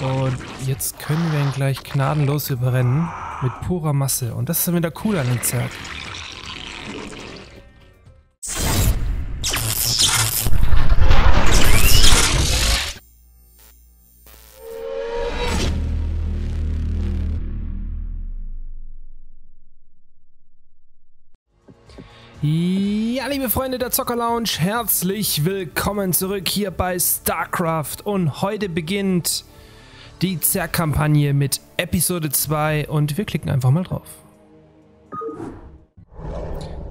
Und jetzt können wir ihn gleich gnadenlos überrennen. Mit purer Masse. Und das ist dann wieder cool an dem Zerg. Ja, liebe Freunde der Zocker Lounge, herzlich willkommen zurück hier bei StarCraft und heute beginnt die Zerg-Kampagne mit Episode 2 und wir klicken einfach mal drauf.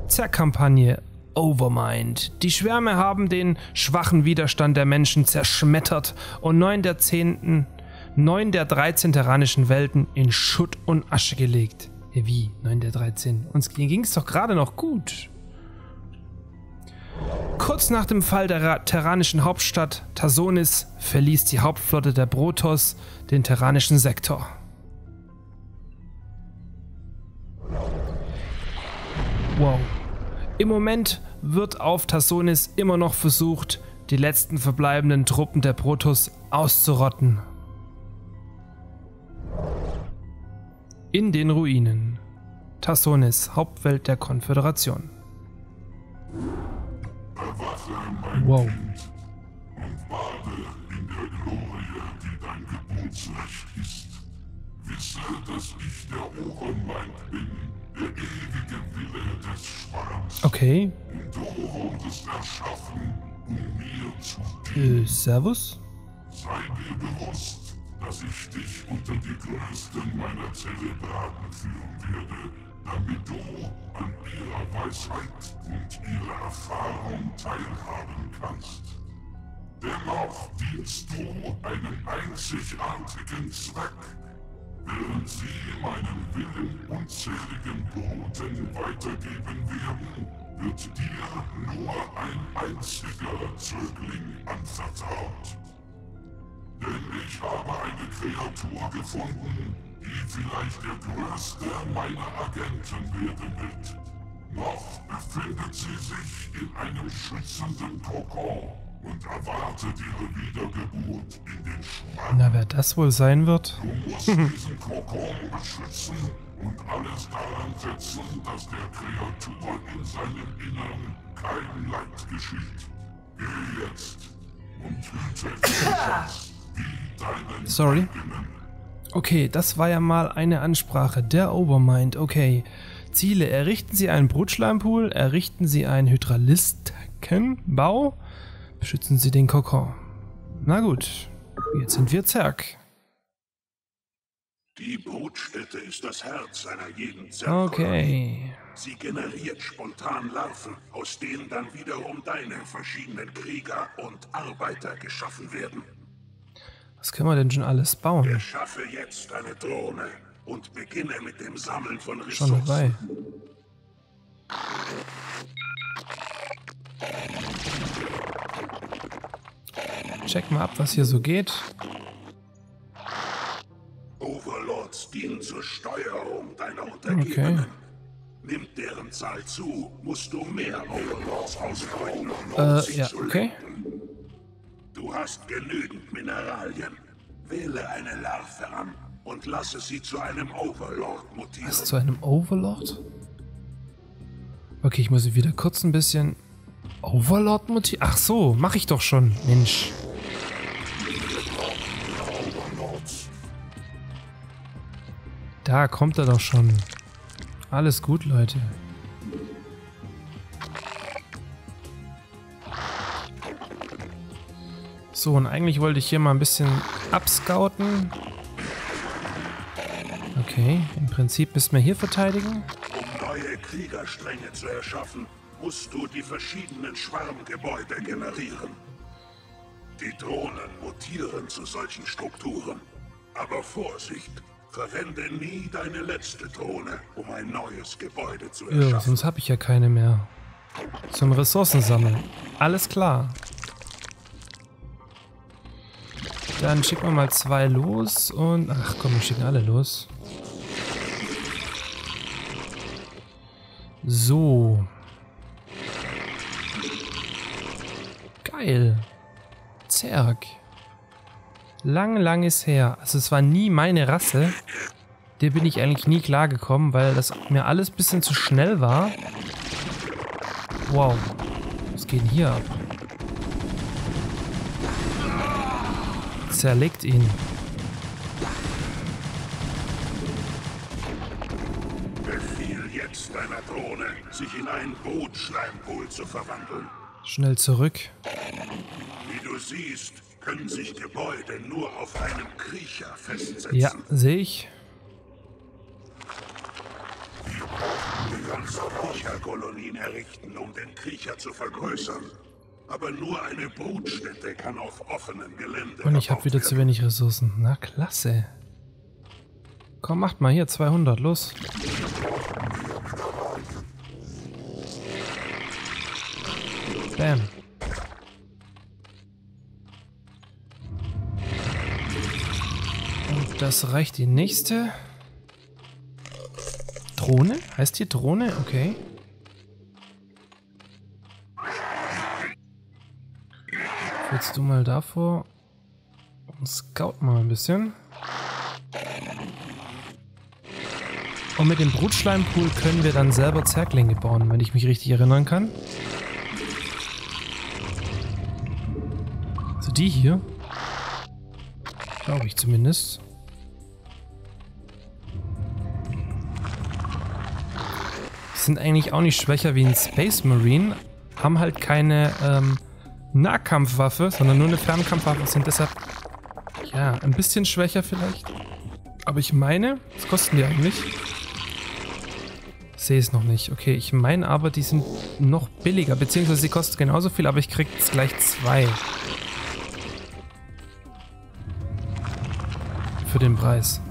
Zerg-Kampagne Overmind. Die Schwärme haben den schwachen Widerstand der Menschen zerschmettert und neun der zehnten, neun der 13 terranischen Welten in Schutt und Asche gelegt. Wie? 9 der 13? Uns ging es doch gerade noch gut. Kurz nach dem Fall der terranischen Hauptstadt Tasonis verließ die Hauptflotte der Protoss den terranischen Sektor. Wow. Im Moment wird auf Tasonis immer noch versucht, die letzten verbleibenden Truppen der Protoss auszurotten. In den Ruinen. Tasonis, Hauptwelt der Konföderation. Wow. Und bade in der Glorie, die dein Geburtsrecht ist. Wisse, dass ich der Ohrenmein bin, der ewige Wille des Schwarms. Okay. Und du wurdest erschaffen, um mir zu dienen. Äh, servus? Sei dir bewusst, dass ich dich unter die größten meiner Zelebraten führen werde, damit du an ihrer Weisheit und ihrer Erfahrung teilhaben kannst. Dennoch dienst du einem einzigartigen Zweck. Während sie meinen Willen unzähligen Boten weitergeben werden, wird dir nur ein einziger Zögling anvertraut. Denn ich habe eine Kreatur gefunden, die vielleicht der größte meiner Agenten werden wird. Noch befindet sie sich in einem schützenden Kokon und erwartet ihre Wiedergeburt in den Schwamm. Na, wer das wohl sein wird? Du musst diesen Kokon beschützen und alles daran setzen, dass der Kreatur in seinem Innern kein Leid geschieht. Geh jetzt und hüte etwas wie deinen Sorry. eigenen. Okay, das war ja mal eine Ansprache. Der Overmind, okay. Ziele. Errichten Sie einen Brutschleimpool, errichten Sie einen Hydraliskenbau, beschützen Sie den Kokon. Na gut, jetzt sind wir Zerg. Die Brutstätte ist das Herz einer jeden Okay. Sie generiert spontan Larven, aus denen dann wiederum deine verschiedenen Krieger und Arbeiter geschaffen werden. Was können wir denn schon alles bauen? Erschaffe jetzt eine Drohne und beginne mit dem Sammeln von Schon Ressourcen. dabei. Check mal ab, was hier so geht. Overlords dienen zur Steuerung deiner Untergebenen. Okay. Nimmt deren Zahl zu, musst du mehr Overlords ausbeuten, um Äh, ja, okay. lenken. Du hast genügend Mineralien. Wähle eine Larve an und lasse sie zu einem Overlord mutieren. Was zu einem Overlord? Okay, ich muss sie wieder kurz ein bisschen Overlord motivieren. Ach so, mache ich doch schon. Mensch. Da kommt er doch schon. Alles gut, Leute. So, und eigentlich wollte ich hier mal ein bisschen abscouten. Okay, im Prinzip müssen wir hier verteidigen. Um neue Kriegerstränge zu erschaffen, musst du die verschiedenen Schwarmgebäude generieren. Die Drohnen mutieren zu solchen Strukturen. Aber Vorsicht, verwende nie deine letzte Drohne, um ein neues Gebäude zu Ja, erschaffen. sonst habe ich ja keine mehr. Zum Ressourcen sammeln. Alles klar. Dann schicken wir mal zwei los und... Ach komm, wir schicken alle los. So. Geil. Zerg. Lang, lang ist her. Also es war nie meine Rasse. Der bin ich eigentlich nie klargekommen, weil das mir alles ein bisschen zu schnell war. Wow. Was geht denn hier ab? Zerlegt ihn. Befiehl jetzt deiner Drohne, sich in einen Bootschleimpool zu verwandeln. Schnell zurück. Wie du siehst, können sich Gebäude nur auf einem Kriecher festsetzen. Ja, sehe ich. Du kannst Kriecherkolonien errichten, um den Kriecher zu vergrößern. Aber nur eine Brutstätte kann auf offenem Gelände. Und ich habe wieder zu wenig Ressourcen. Na, klasse. Komm, macht mal hier 200, los. Bam. Und das reicht die nächste. Drohne? Heißt die Drohne? Okay. Willst du mal davor und scout mal ein bisschen. Und mit dem Brutschleimpool können wir dann selber Zerglinge bauen, wenn ich mich richtig erinnern kann. Also die hier. Glaube ich zumindest. Sind eigentlich auch nicht schwächer wie ein Space Marine. Haben halt keine ähm, Nahkampfwaffe, sondern nur eine Fernkampfwaffe. Sind deshalb ja ein bisschen schwächer vielleicht. Aber ich meine, was kosten die eigentlich? Sehe es noch nicht. Okay, ich meine aber, die sind noch billiger. Beziehungsweise sie kosten genauso viel, aber ich krieg jetzt gleich zwei. Für den Preis.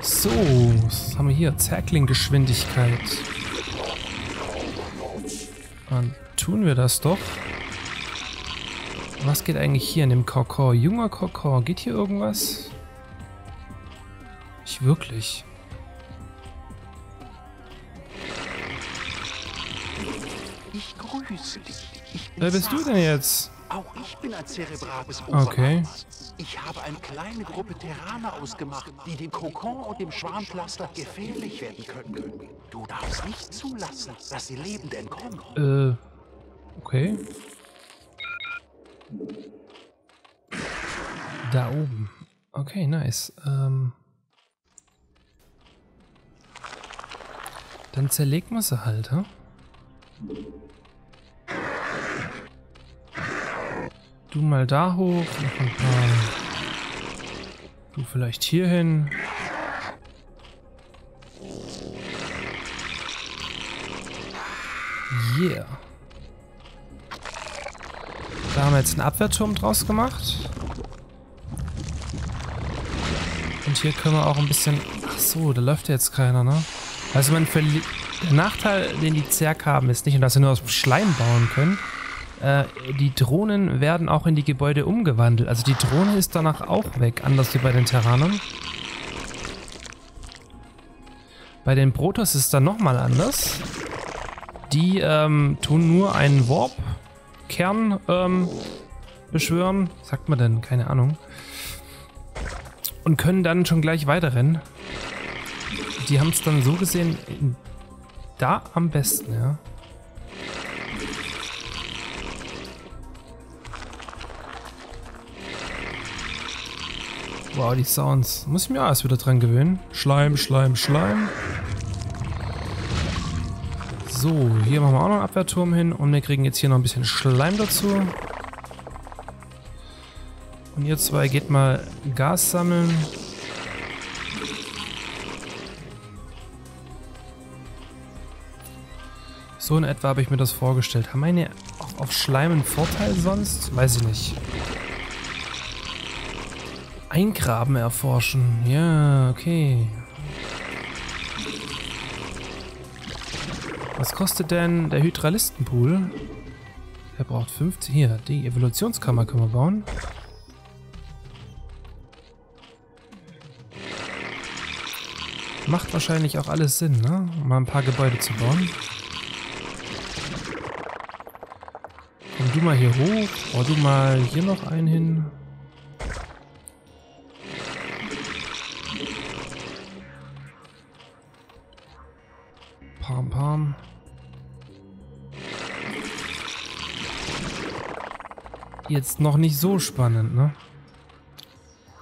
So, was haben wir hier? Zerkling-Geschwindigkeit. Dann tun wir das doch. Was geht eigentlich hier in dem Kokor? Junger Kokor, geht hier irgendwas? Nicht wirklich. Ich grüße dich. Ich Wer bist du denn jetzt? Auch ich bin ein zerebrales Okay. Ich habe eine kleine Gruppe Terraner ausgemacht, die dem Kokon und dem Schwarmcluster gefährlich werden könnten. Du darfst nicht zulassen, dass sie lebend entkommen. Äh, okay. Da oben. Okay, nice. Ähm. Dann zerlegen wir sie halt, hm? Du mal da hoch, noch ein paar. Du vielleicht hier hin. Yeah. Da haben wir jetzt einen Abwehrturm draus gemacht. Und hier können wir auch ein bisschen... Ach so, da läuft jetzt keiner, ne? Also man verliert... Der Nachteil, den die Zerg haben, ist nicht, dass sie nur aus dem Schleim bauen können. Äh, die Drohnen werden auch in die Gebäude umgewandelt. Also die Drohne ist danach auch weg, anders wie bei den Terranern. Bei den Protoss ist es dann nochmal anders. Die ähm, tun nur einen Warp-Kern ähm, beschwören. Sagt man denn? Keine Ahnung. Und können dann schon gleich weiterrennen. Die haben es dann so gesehen da am besten, ja. Wow, die Sounds. Muss ich mir erst wieder dran gewöhnen. Schleim, Schleim, Schleim. So, hier machen wir auch noch einen Abwehrturm hin und wir kriegen jetzt hier noch ein bisschen Schleim dazu. Und ihr zwei geht mal Gas sammeln. So in etwa habe ich mir das vorgestellt. Haben meine auf Schleim einen Vorteil sonst? Weiß ich nicht. Eingraben erforschen. Ja, okay. Was kostet denn der Hydralistenpool? Der braucht 50. Hier, die Evolutionskammer können wir bauen. Macht wahrscheinlich auch alles Sinn, ne? Mal ein paar Gebäude zu bauen. Kommt du mal hier hoch. Bau du mal hier noch einen hin. Pam. Jetzt noch nicht so spannend, ne?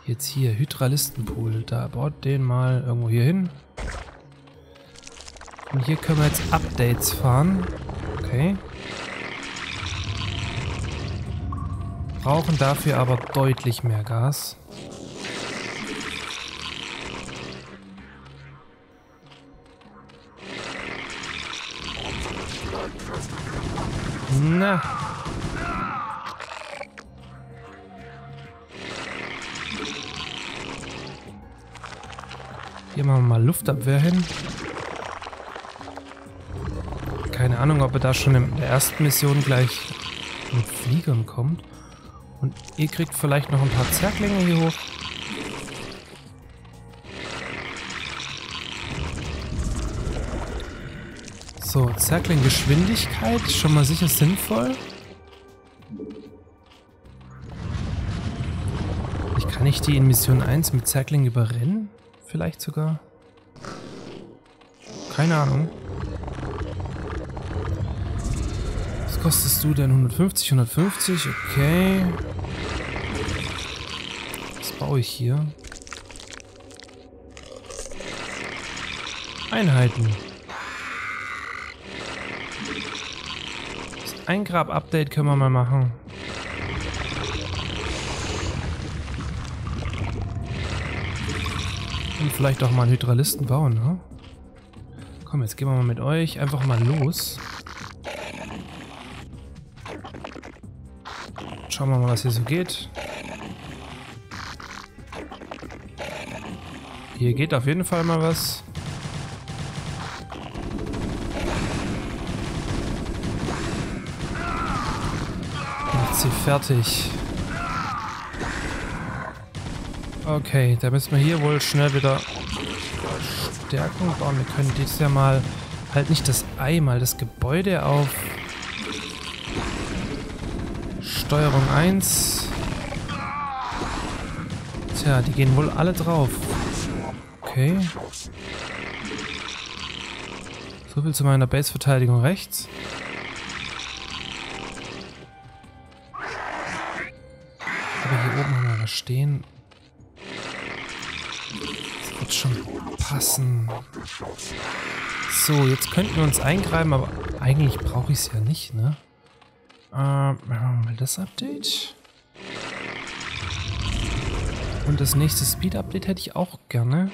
Jetzt hier, Hydralistenpool. Da baut den mal irgendwo hier hin. Und hier können wir jetzt Updates fahren. Okay. Brauchen dafür aber deutlich mehr Gas. Na. Hier machen wir mal Luftabwehr hin. Keine Ahnung, ob er da schon in der ersten Mission gleich mit Fliegern kommt. Und ihr kriegt vielleicht noch ein paar Zerklinge hier hoch. So, Zerkling-Geschwindigkeit, schon mal sicher sinnvoll. Ich kann ich die in Mission 1 mit Zerkling überrennen? Vielleicht sogar? Keine Ahnung. Was kostest du denn? 150, 150? Okay. Was baue ich hier? Einheiten. Das Eingrab-Update können wir mal machen. Und vielleicht auch mal einen Hydralisten bauen, ne? Komm, jetzt gehen wir mal mit euch einfach mal los. Schauen wir mal, was hier so geht. Hier geht auf jeden Fall mal was. Macht sie fertig. Okay, da müssen wir hier wohl schnell wieder Stärkung bauen. Wir können dieses Jahr mal halt nicht das Ei, mal das Gebäude auf Steuerung 1. Tja, die gehen wohl alle drauf. Okay. So viel zu meiner Base-Verteidigung rechts. Stehen. Das wird schon passen. So, jetzt könnten wir uns eingreifen, aber eigentlich brauche ich es ja nicht, ne? Ähm, machen wir mal das Update. Und das nächste Speed-Update hätte ich auch gerne.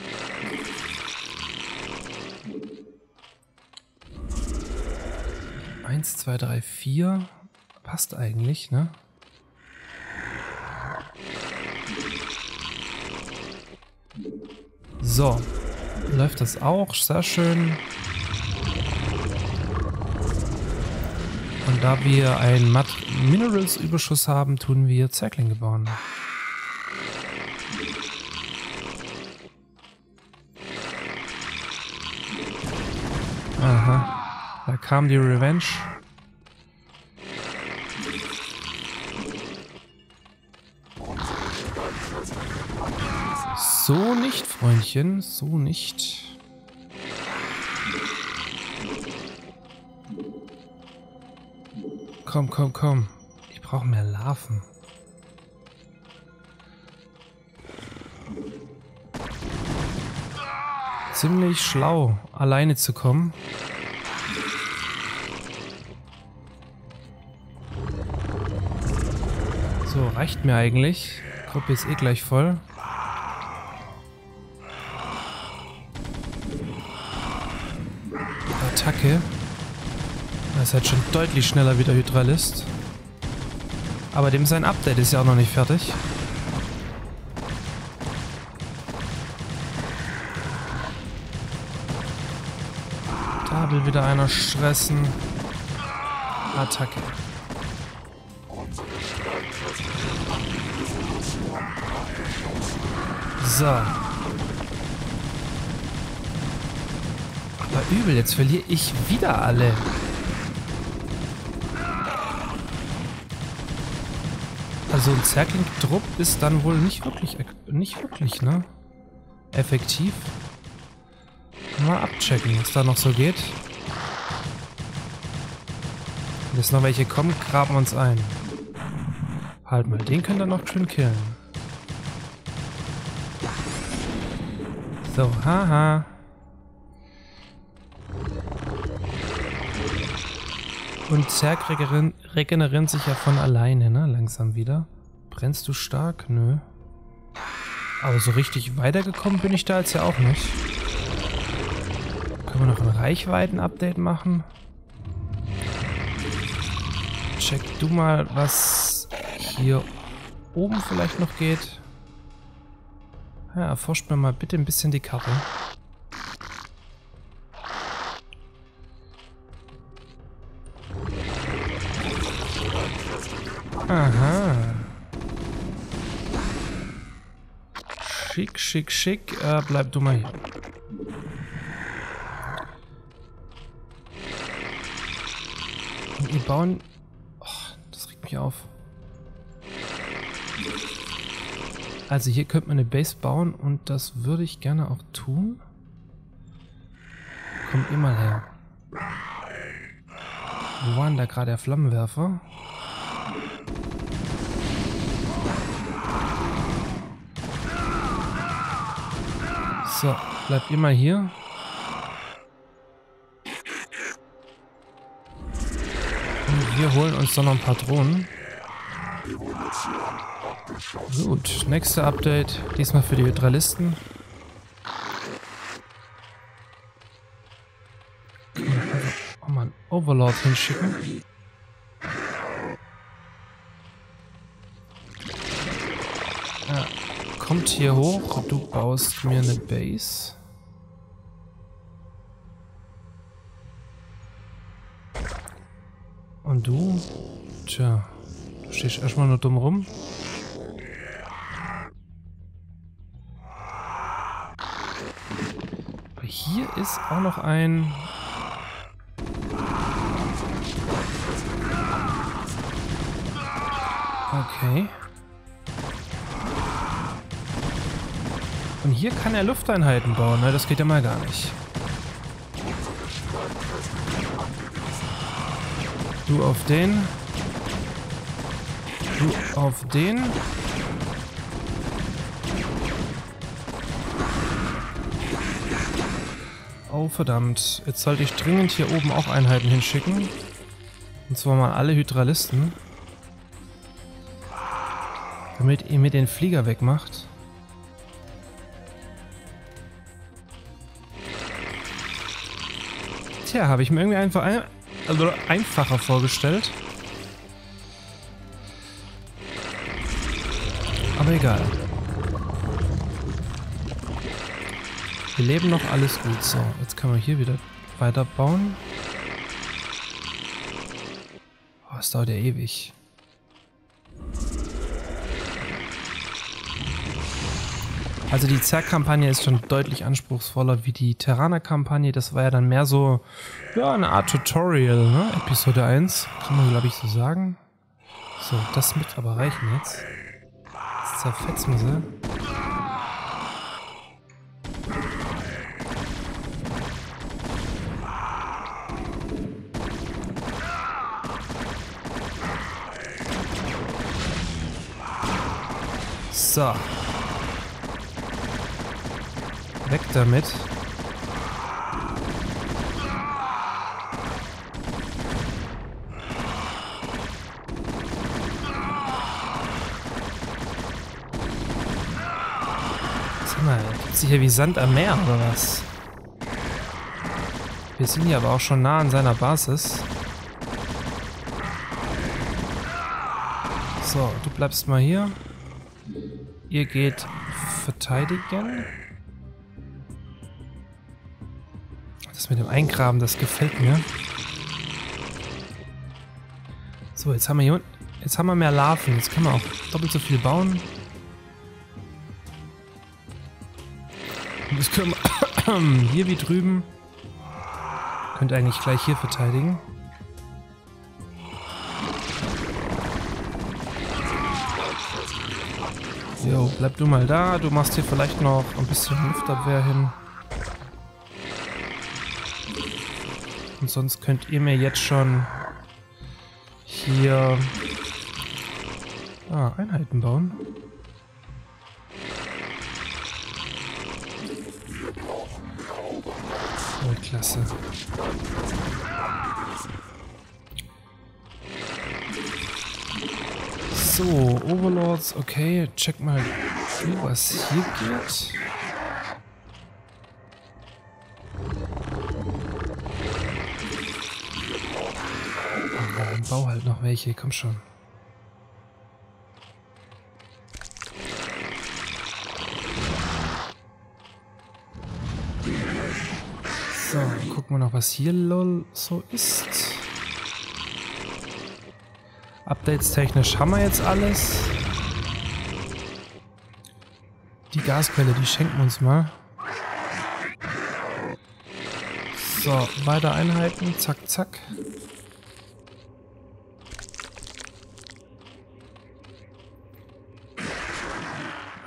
Eins, zwei, drei, vier. Passt eigentlich, ne? So. Läuft das auch. Sehr schön. Und da wir einen Mat Minerals Überschuss haben, tun wir Zerklinge bauen. Aha. Da kam die Revenge. Freundchen. So nicht. Komm, komm, komm. Ich brauche mehr Larven. Ziemlich schlau, alleine zu kommen. So, reicht mir eigentlich. Gruppe ist eh gleich voll. Attacke. Er ist halt schon deutlich schneller wie der Hydralist. Aber dem sein Update ist ja auch noch nicht fertig. Da will wieder einer stressen. Attacke. So. Aber übel, jetzt verliere ich wieder alle. Also ein Zerkling-Trupp ist dann wohl nicht wirklich, nicht wirklich, ne? Effektiv. Mal abchecken, was da noch so geht. Wenn jetzt noch welche kommen, graben wir uns ein. Halt mal, den könnt ihr noch schön killen. So, haha. Und Zerg regenerieren, sich ja von alleine, ne? Langsam wieder. Brennst du stark? Nö. Aber so richtig weitergekommen bin ich da jetzt ja auch nicht. Können wir noch ein Reichweiten-Update machen? Check du mal, was hier oben vielleicht noch geht. Ja, erforscht mir mal bitte ein bisschen die Karte. Aha. Schick, schick, schick. Äh, bleib du mal hier. Und wir bauen... Oh, das regt mich auf. Also hier könnte man eine Base bauen und das würde ich gerne auch tun. Kommt mal her. Wo war denn da gerade der Flammenwerfer? So, bleibt mal hier. Und wir holen uns doch noch ein paar Drohnen. Gut, nächste Update. Diesmal für die Hydralisten. Oh man, Overlord hinschicken. Ja, kommt hier hoch. Du baust mir eine Base. Und du? Tja, du stehst erstmal nur dumm rum. Aber hier ist auch noch ein... Okay. Und hier kann er Lufteinheiten bauen, ne? Das geht ja mal gar nicht. Du auf den. Du auf den. Oh verdammt. Jetzt sollte ich dringend hier oben auch Einheiten hinschicken. Und zwar mal alle Hydralisten. Damit ihr mir den Flieger wegmacht. Tja, habe ich mir irgendwie einfach ein, also einfacher vorgestellt. Aber egal. Wir leben noch alles gut. So, jetzt können wir hier wieder weiterbauen. Oh, es dauert ja ewig. Also die Zerg-Kampagne ist schon deutlich anspruchsvoller wie die Terraner-Kampagne. Das war ja dann mehr so, ja, eine Art Tutorial, ne? Episode 1, kann man glaube ich so sagen. So, das wird aber reichen jetzt. Jetzt zerfetzen wir sie. So. Weg damit. Sag mal, gibt's hier wie Sand am Meer oder was? Wir sind hier aber auch schon nah an seiner Basis. So, du bleibst mal hier. Ihr geht verteidigen. Mit dem Eingraben, das gefällt mir. So, jetzt haben wir hier jetzt haben wir mehr Larven. Jetzt können wir auch doppelt so viel bauen. Und das können wir hier wie drüben. Könnt ihr eigentlich gleich hier verteidigen. Jo, bleib du mal da. Du machst hier vielleicht noch ein bisschen Luftabwehr hin. Und sonst könnt ihr mir jetzt schon hier ah, Einheiten bauen. Oh, klasse. So, Overlords, okay, check mal, was hier geht. Noch welche, komm schon. So, gucken wir noch, was hier lol so ist. Updates technisch haben wir jetzt alles. Die Gasquelle, die schenken wir uns mal. So, weiter Einheiten. Zack, zack.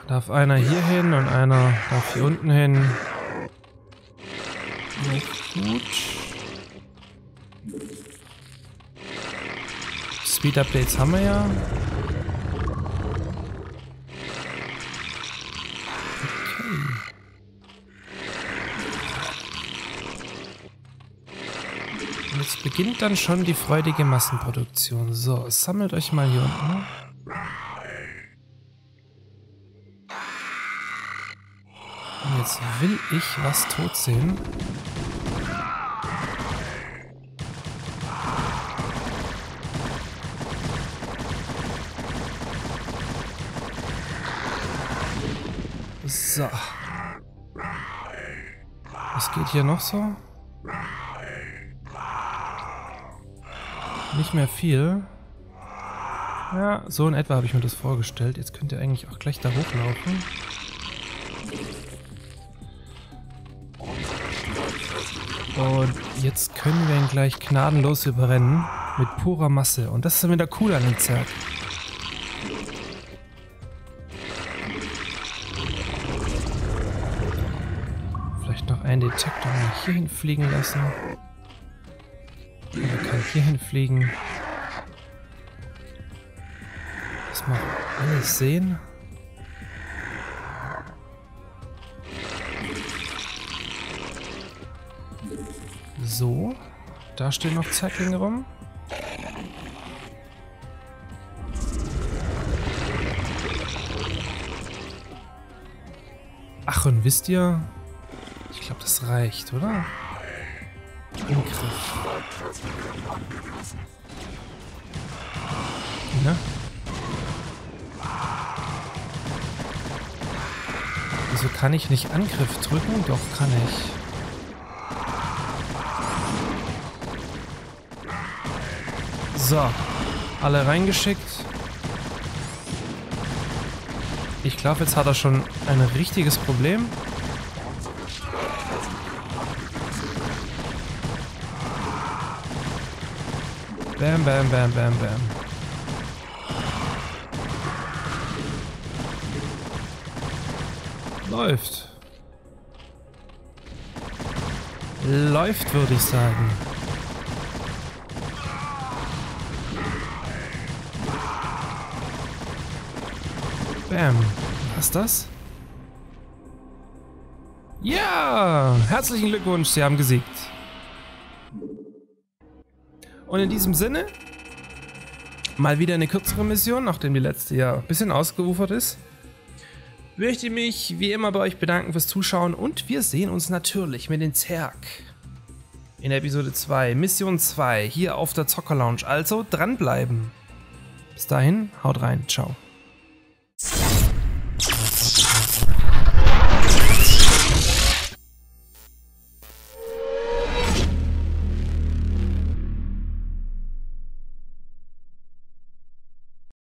Darf einer hier hin und einer darf hier unten hin. gut. Speed-Updates haben wir ja. Okay. Und jetzt beginnt dann schon die freudige Massenproduktion. So, sammelt euch mal hier unten. Jetzt will ich was tot sehen. So. Was geht hier noch so? Nicht mehr viel. Ja, so in etwa habe ich mir das vorgestellt. Jetzt könnt ihr eigentlich auch gleich da hochlaufen. Und jetzt können wir ihn gleich gnadenlos überrennen. Mit purer Masse. Und das ist dann wieder cool an dem Zerg. einen Detektor hier hinfliegen lassen. Er kann hier hinfliegen. Das mal alles sehen. So, da stehen noch Zeitlinge rum. Ach, und wisst ihr, glaube, das reicht, oder? Angriff. Ne? Wieso kann ich nicht Angriff drücken? Doch, kann ich. So. Alle reingeschickt. Ich glaube, jetzt hat er schon ein richtiges Problem. Bam, bam, bam, bam, bam. Läuft. Läuft, würde ich sagen. Bam. Was das? Ja! Herzlichen Glückwunsch, Sie haben gesiegt. Und in diesem Sinne, mal wieder eine kürzere Mission, nachdem die letzte ja ein bisschen ausgeufert ist. Möchte ich mich wie immer bei euch bedanken fürs Zuschauen und wir sehen uns natürlich mit den Zerg in Episode 2, Mission 2, hier auf der Zocker Lounge. Also dranbleiben. Bis dahin, haut rein, ciao.